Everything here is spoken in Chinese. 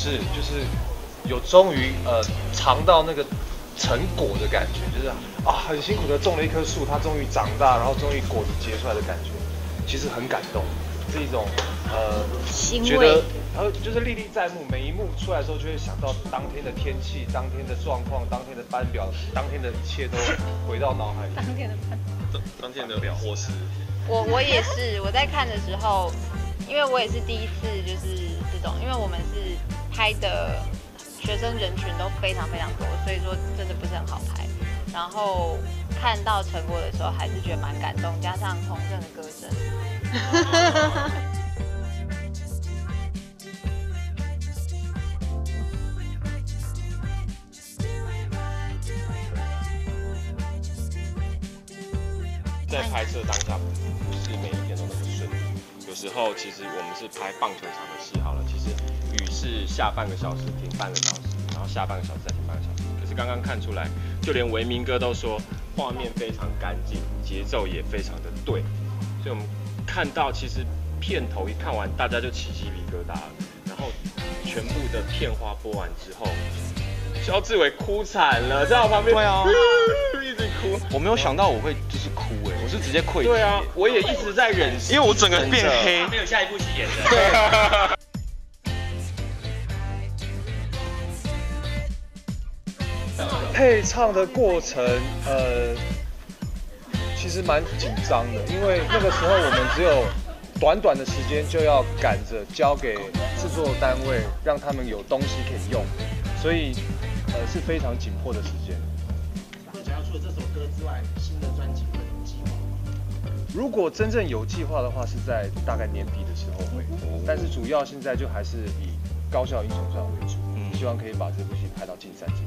是，就是有终于呃尝到那个成果的感觉，就是啊很辛苦的种了一棵树，它终于长大，然后终于果子结出来的感觉，其实很感动，是一种呃觉得，然后就是历历在目，每一幕出来的时候就会想到当天的天气、当天的状况、当天的班表、当天的一切都回到脑海里。当天的班当当天的表我是，我我也是，我在看的时候，因为我也是第一次就是这种，因为我们是拍的学生人群都非常非常多，所以说真的不是很好拍。然后看到成果的时候，还是觉得蛮感动，加上洪正的歌声。在拍摄当下，不是每一天都那么顺利。有时候其实我们是拍棒球场的戏好了，其实雨是下半个小时停半个小时，然后下半个小时再停半个小时。可是刚刚看出来，就连维明哥都说画面非常干净，节奏也非常的对，所以我们看到其实片头一看完，大家就起鸡皮疙瘩了。然后全部的片花播完之后，肖志伟哭惨了，在我旁边，哭。我没有想到我会就是哭哎，我是直接溃堤。对啊，我也一直在忍，因为我整个变黑。没有下一部戏演的。配唱的过程，呃，其实蛮紧张的，因为那个时候我们只有短短的时间就要赶着交给制作单位，让他们有东西可以用，所以呃是非常紧迫的时间。除了这首歌之外，新的专辑会有计划吗？如果真正有计划的话，是在大概年底的时候会，但是主要现在就还是以高校英雄传为主，嗯希望可以把这部戏拍到近三季。